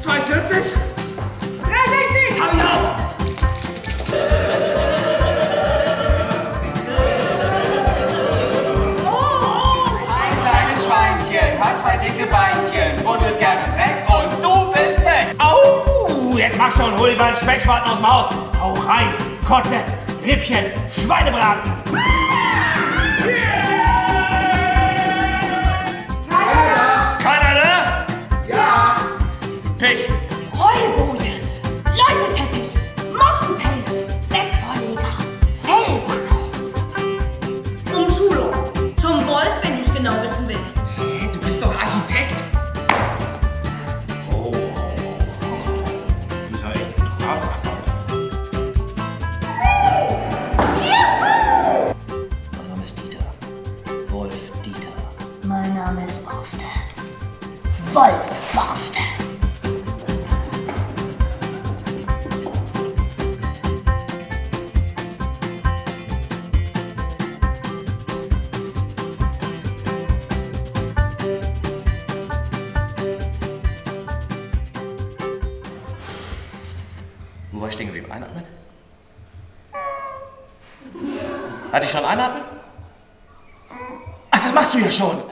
240? 360! Hab ich auch! Oh, oh, oh. Ein kleines Schweinchen hat zwei dicke Beinchen, buddelt gerne Dreck und du bist weg. Au! Jetzt mach schon, hol die beiden einen Speckschwarten aus dem Haus. Hau rein, Kotelett, Rippchen, Schweinebraten. Ah! Pech. Heulboje, Läuseteppich, Mottenpelz, Bettvorleger, Fellbacke. Umschulung. Zum Wolf, wenn du es genau wissen willst. hey, du bist doch Architekt. Oh, du sei brav Mein Name ist Dieter. Wolf Dieter. Mein Name ist Borste. Wolf Borste. Wo war ich stehen geblieben? Einatmen? Hatte ich schon einatmen? Ach, das machst du ja schon.